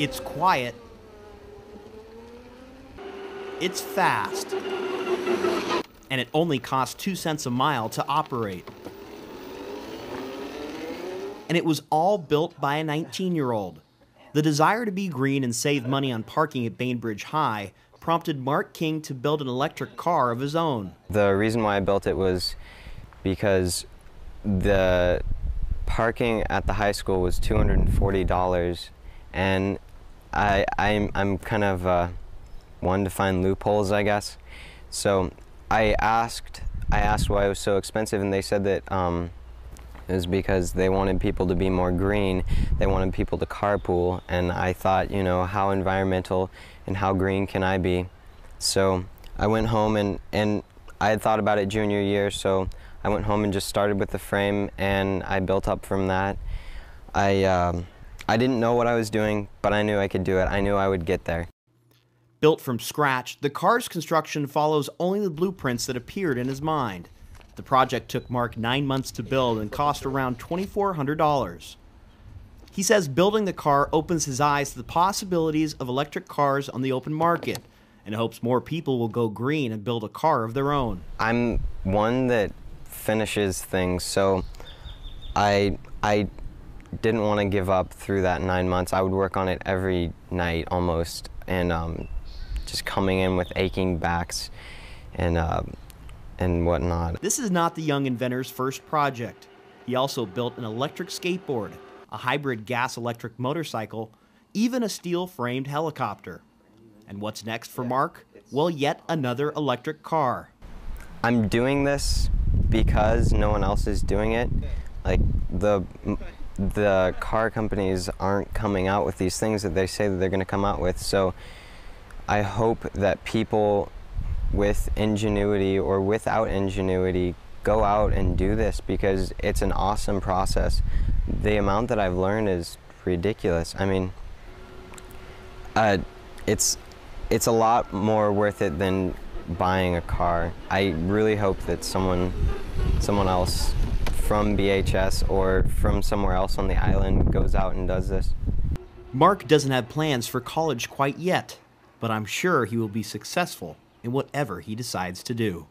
It's quiet. It's fast. And it only costs two cents a mile to operate. And it was all built by a 19 year old. The desire to be green and save money on parking at Bainbridge High prompted Mark King to build an electric car of his own. The reason why I built it was because the parking at the high school was $240 and I, I'm, I'm kind of uh, one to find loopholes, I guess. So I asked, I asked why it was so expensive and they said that um, it was because they wanted people to be more green. They wanted people to carpool and I thought, you know, how environmental and how green can I be? So I went home and, and I had thought about it junior year, so I went home and just started with the frame and I built up from that. I, um, I didn't know what I was doing, but I knew I could do it. I knew I would get there. Built from scratch, the car's construction follows only the blueprints that appeared in his mind. The project took Mark nine months to build and cost around $2,400. He says building the car opens his eyes to the possibilities of electric cars on the open market and hopes more people will go green and build a car of their own. I'm one that finishes things. So I I didn't want to give up through that nine months. I would work on it every night almost, and um, just coming in with aching backs and uh, and whatnot. This is not the young inventor's first project. He also built an electric skateboard, a hybrid gas-electric motorcycle, even a steel-framed helicopter. And what's next for Mark? Well, yet another electric car. I'm doing this because no one else is doing it. Like the the car companies aren't coming out with these things that they say that they're going to come out with. So I hope that people with ingenuity or without ingenuity go out and do this because it's an awesome process. The amount that I've learned is ridiculous. I mean, uh, it's it's a lot more worth it than buying a car. I really hope that someone, someone else from BHS or from somewhere else on the island goes out and does this. Mark doesn't have plans for college quite yet, but I'm sure he will be successful in whatever he decides to do.